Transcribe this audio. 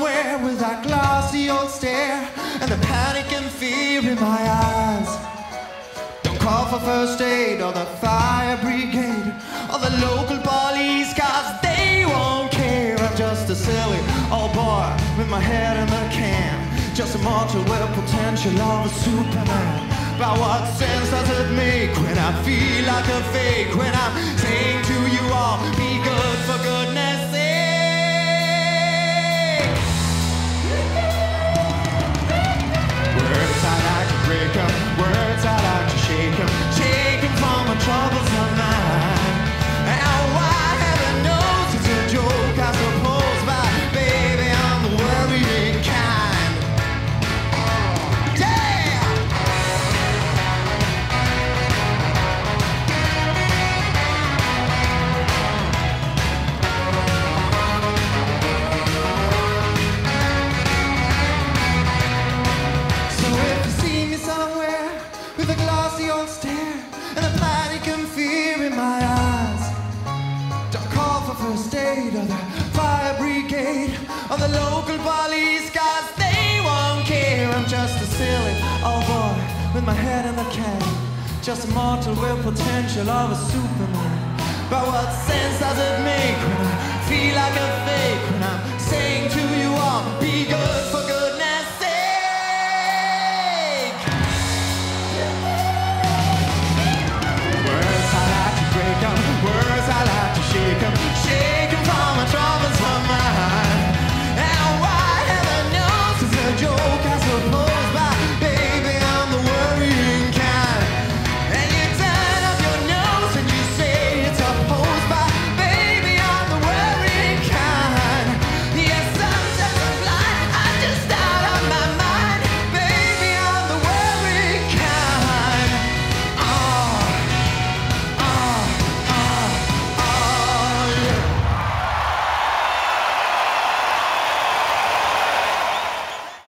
somewhere with that glossy old stare and the panic and fear in my eyes. Don't call for first aid or the fire brigade or the local police, cause they won't care. I'm just a silly old boy with my head in the can. Just a mortal with potential of a Superman. But what sense does it make when I feel like a fake? When I'm saying to you all, be good for goodness old stare and a panic and fear in my eyes, don't call for first aid or the fire brigade or the local police, cause they won't care. I'm just a silly old boy with my head in the can, just a mortal with potential of a Superman. But what sense does it make come.